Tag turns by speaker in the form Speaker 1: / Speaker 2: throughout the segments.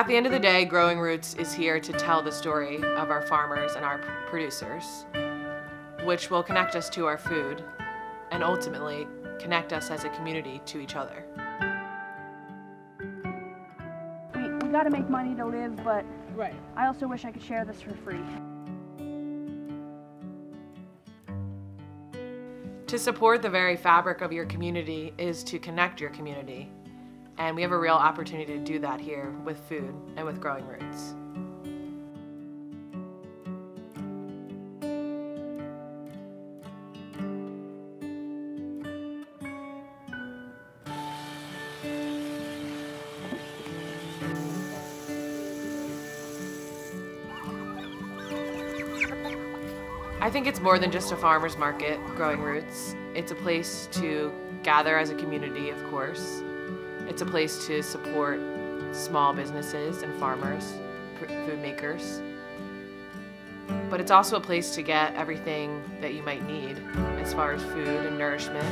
Speaker 1: At the end of the day, Growing Roots is here to tell the story of our farmers and our producers, which will connect us to our food and ultimately connect us as a community to each other.
Speaker 2: We, we got to make money to live, but
Speaker 3: Right.
Speaker 2: I also wish I could share this for free.
Speaker 1: To support the very fabric of your community is to connect your community. And we have a real opportunity to do that here with food and with Growing Roots. I think it's more than just a farmer's market, Growing Roots. It's a place to gather as a community, of course. It's a place to support small businesses and farmers, food makers. But it's also a place to get everything that you might need as far as food and nourishment.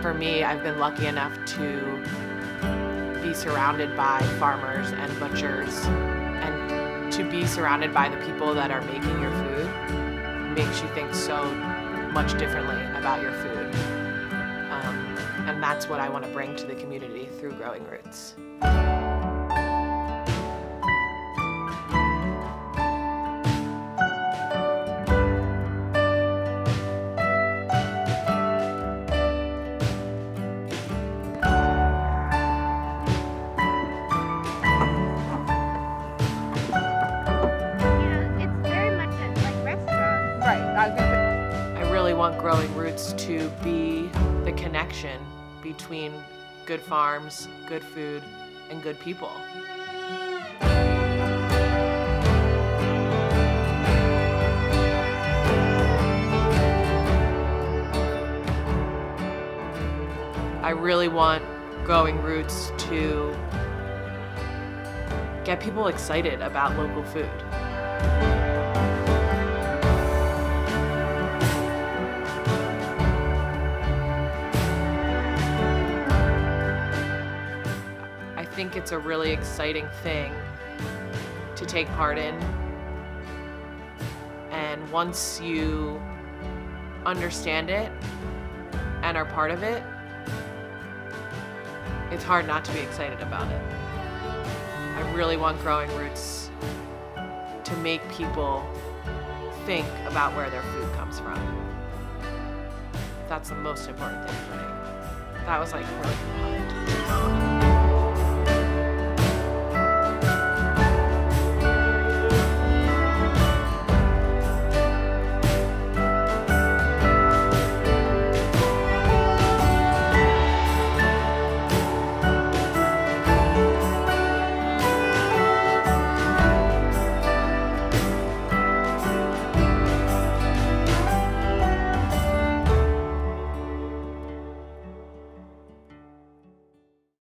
Speaker 1: For me, I've been lucky enough to be surrounded by farmers and butchers and to be surrounded by the people that are making your food makes you think so much differently about your food. Um, and that's what I want to bring to the community through Growing Roots.
Speaker 4: Yeah, it's very much a, like restaurant.
Speaker 3: Right.
Speaker 1: Really want Growing Roots to be the connection between good farms, good food, and good people. I really want Growing Roots to get people excited about local food. Think it's a really exciting thing to take part in. And once you understand it and are part of it, it's hard not to be excited about it. I really want Growing Roots to make people think about where their food comes from. That's the most important thing for me. That was like really hard.